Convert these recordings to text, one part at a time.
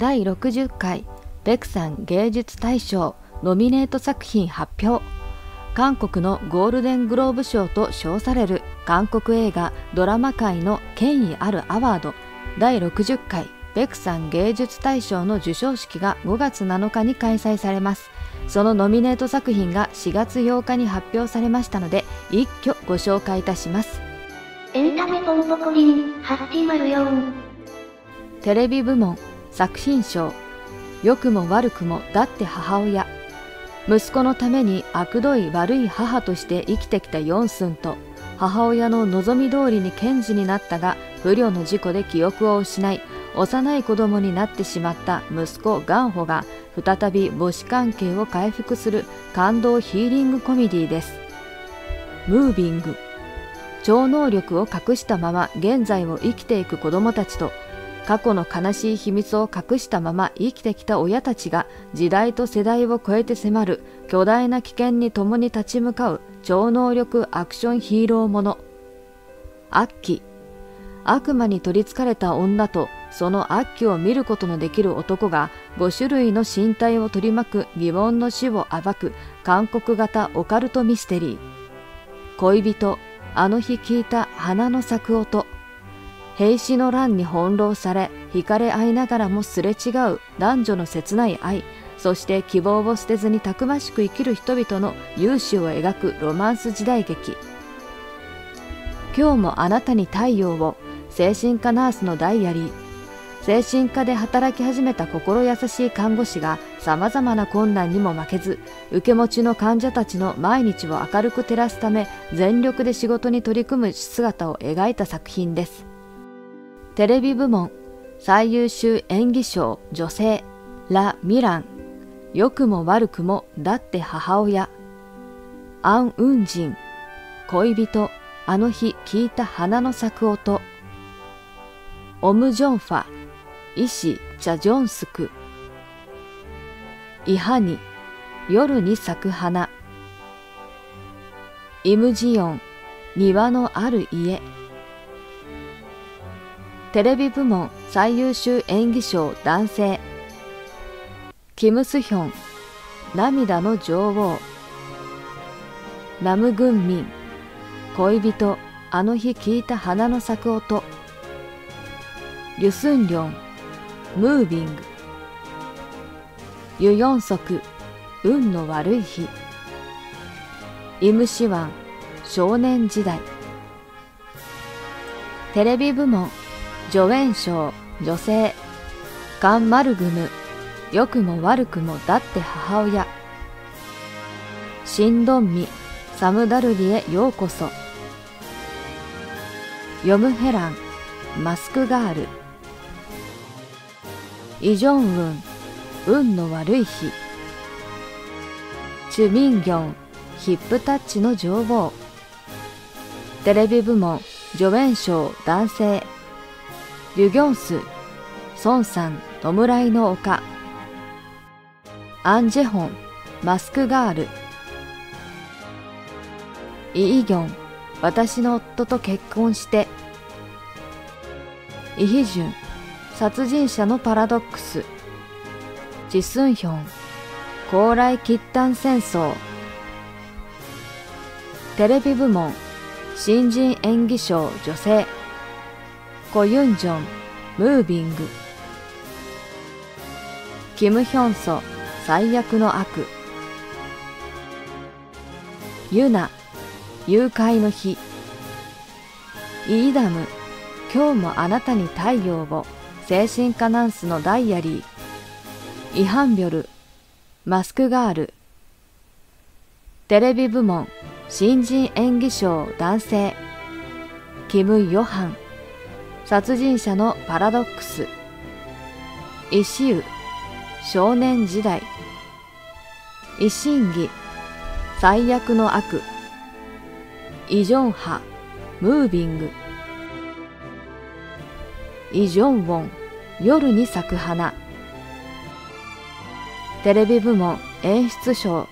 第60回ペクサン芸術大賞ノミネート作品発表。韓国のゴールデングローブ賞と称される韓国映画ドラマ界の権威あるアワード。第60回ペクサン芸術大賞の授賞式が5月7日に開催されます。そのノミネート作品が4月8日に発表されましたので一挙ご紹介いたします。エンタメポンポコリン804テレビ部門作品賞。良くも悪くもだって母親。息子のために悪どい悪い母として生きてきたヨンスンと母親の望み通りに検事になったが不慮の事故で記憶を失い幼い子供になってしまった息子ガンホが再び母子関係を回復する感動ヒーリングコメディです。ムービング。超能力を隠したまま現在を生きていく子供たちと過去の悲しい秘密を隠したまま生きてきた親たちが時代と世代を超えて迫る巨大な危険に共に立ち向かう超能力アクションヒーローもの。悪鬼。悪魔に取りつかれた女とその悪鬼を見ることのできる男が5種類の身体を取り巻く疑問の死を暴く韓国型オカルトミステリー。恋人、あの日聞いた花の咲く音。兵士の乱に翻弄され惹かれ合いながらもすれ違う男女の切ない愛そして希望を捨てずにたくましく生きる人々の勇姿を描くロマンス時代劇。今日もあなたに太陽を精神科ナースのダイアリー精神科で働き始めた心優しい看護師が様々な困難にも負けず受け持ちの患者たちの毎日を明るく照らすため全力で仕事に取り組む姿を描いた作品です。テレビ部門最優秀演技賞女性ラ・ミラン。良くも悪くもだって母親。アン・ウンジン。恋人あの日聞いた花の咲く音。オム・ジョンファ。医師チャ・ジョンスク。イハニ。夜に咲く花。イムジヨン。庭のある家。テレビ部門最優秀演技賞男性。キム・スヒョン。涙の女王。ナム・グンミン。恋人。あの日聞いた花の咲く音。リュスンリョン。ムービング。ユヨンソク。運の悪い日。イムシワン。少年時代。テレビ部門助演賞女性ガンマルグム良くも悪くもだって母親。シンドンミサムダルリへようこそ。ヨムヘランマスクガール。イジョンウン運の悪い日。チュミンギョンヒップタッチの女王テレビ部門助演賞男性。ギョンス、ソンさん、弔いの丘、アンジェホン、マスクガール、イ・イギョン、私の夫と結婚して、イ・ヒジュン、殺人者のパラドックス、ジ・スンヒョン、高麗喫端戦争、テレビ部門、新人演技賞女性、コユンジョン、ムービング。キム・ヒョンソ、最悪の悪。ユナ、誘拐の日。イーダム、今日もあなたに太陽を、精神科ナンスのダイアリー。イハンビョル、マスクガール。テレビ部門、新人演技賞男性。キム・ヨハン。殺人者のパラドックス。石ウ少年時代。維新義最悪の悪。イ・ジョンハムービング。イ・ジョンウォン夜に咲く花。テレビ部門演出賞。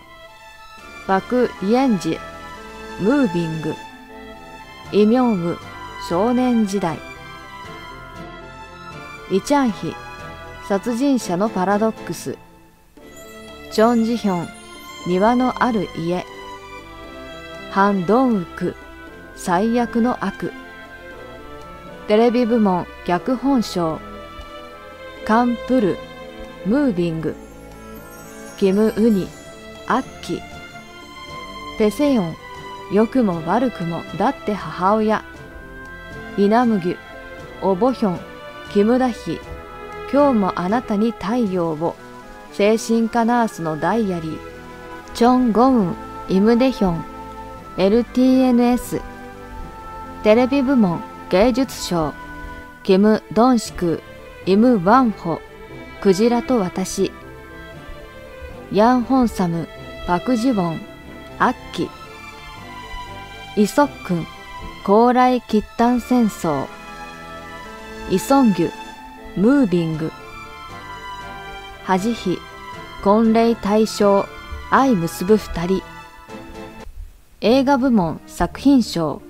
バク・リエンジムービング。イ・ミョンウ少年時代。イチャンヒ殺人者のパラドックス。チョン・ジヒョン庭のある家。ハン・ドンウク最悪の悪。テレビ部門脚本賞。カンプルムービング。キム・ウニアッキテセヨン良くも悪くもだって母親。イナムギュオボヒョン。キムダヒ今日もあなたに太陽を。精神科ナースのダイアリー。チョン・ゴウンイムデヒョン。LTNS テレビ部門芸術賞。キム・ドンシク。イム・ワンホ。クジラと私。ヤン・ホンサム。パク・ジウォン。アッキ。イソックン。高麗喫端戦争。イソンギュムービング。ハジヒ婚礼対象愛結ぶ二人。映画部門作品賞。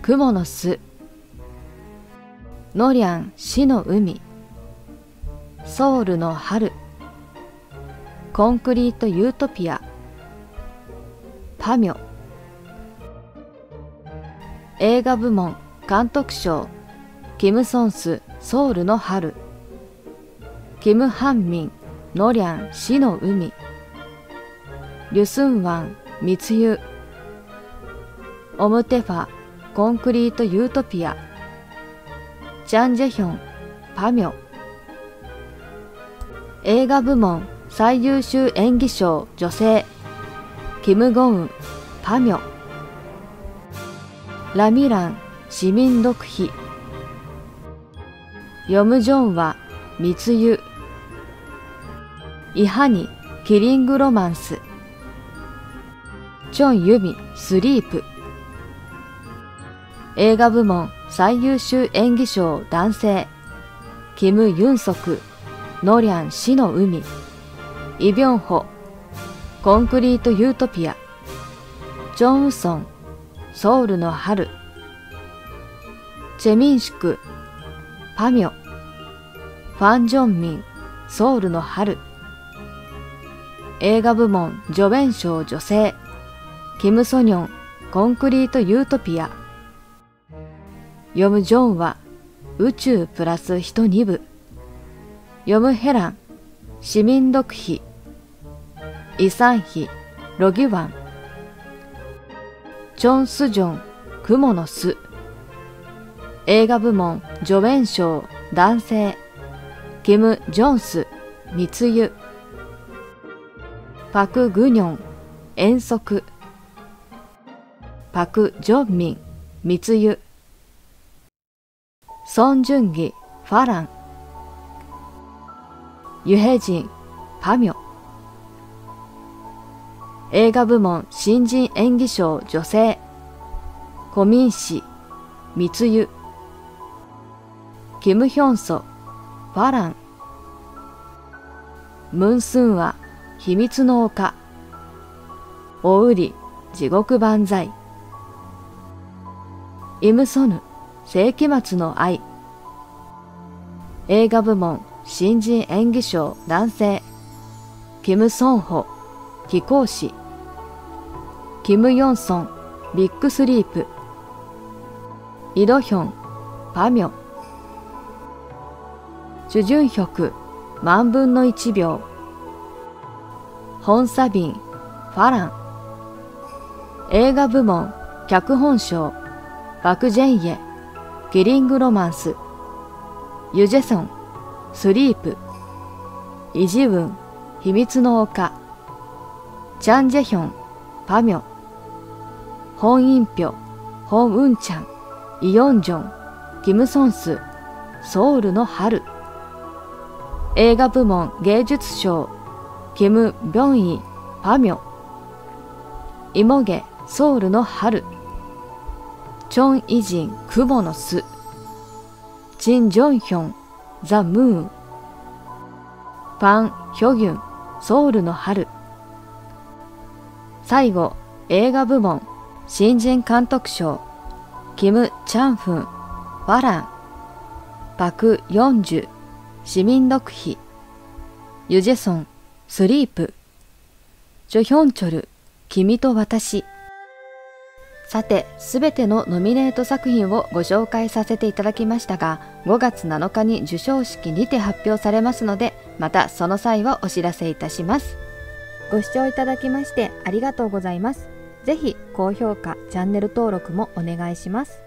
雲の巣。ノリャン死の海。ソウルの春。コンクリートユートピア。パミョ。映画部門監督賞。キム・ソンスソウルの春。キム・ハンミンノリャン死の海。リュスンワン密輸。オムテファコンクリートユートピア。チャンジェヒョンパミョ。映画部門最優秀演技賞女性。キム・ゴウンパミョ。ラミラン市民読碑ヨムジョンは密輸イハニキリングロマンス。チョンユミスリープ。映画部門最優秀演技賞男性。キム・ユンソクノリャン死の海イ・ビョンホコンクリート・ユートピア。ジョン・ウソンソウルの春。チェミンシクパミョ。ファン・ジョンミンソウルの春。映画部門助弁賞女性。キム・ソニョンコンクリート・ユートピア。ヨム・ジョンは宇宙プラス人2部。ヨム・ヘラン市民読碑イサンヒロギワン。チョン・スジョン雲の巣。映画部門助演賞男性キム・ジョンス密輸パク・グニョン遠足。パク・ジョンミン密輸ソン・ジュンギファラン。ユヘジンパミョ。映画部門新人演技賞女性。コミンシ密輸キム・ヒョンソ。ファラン。ムンスンは秘密の丘。オウリ地獄万歳。イムソヌ世紀末の愛。映画部門新人演技賞男性。キム・ソンホ貴公子。キム・ヨンソンビッグスリープ。イドヒョンパミョン。ヒョク万分の一秒。ホンサビンファラン。映画部門脚本賞。バク・ジェンイェキリング・ロマンス。ユジェソン。スリープ。イジウン。秘密の丘。チャン・ジェヒョン。パミョ。ホン・インピョホン・ウンチャン。イヨンジョン。キム・ソンス。ソウルの春。映画部門芸術賞キム・ビョンイパミョ。イモゲソウルの春。チョン・イジン雲の巣。チン・ジョンヒョンザ・ムーン。パン・ヒョギュンソウルの春。最後映画部門新人監督賞キム・チャンフンファラン。パク・ヨンジュ。市民読碑、ユジェソン、スリープ、ジョヒョンチョル、君と私。さて、すべてのノミネート作品をご紹介させていただきましたが、5月7日に授賞式にて発表されますので、またその際をお知らせいたします。ご視聴いただきましてありがとうございます。ぜひ高評価、チャンネル登録もお願いします。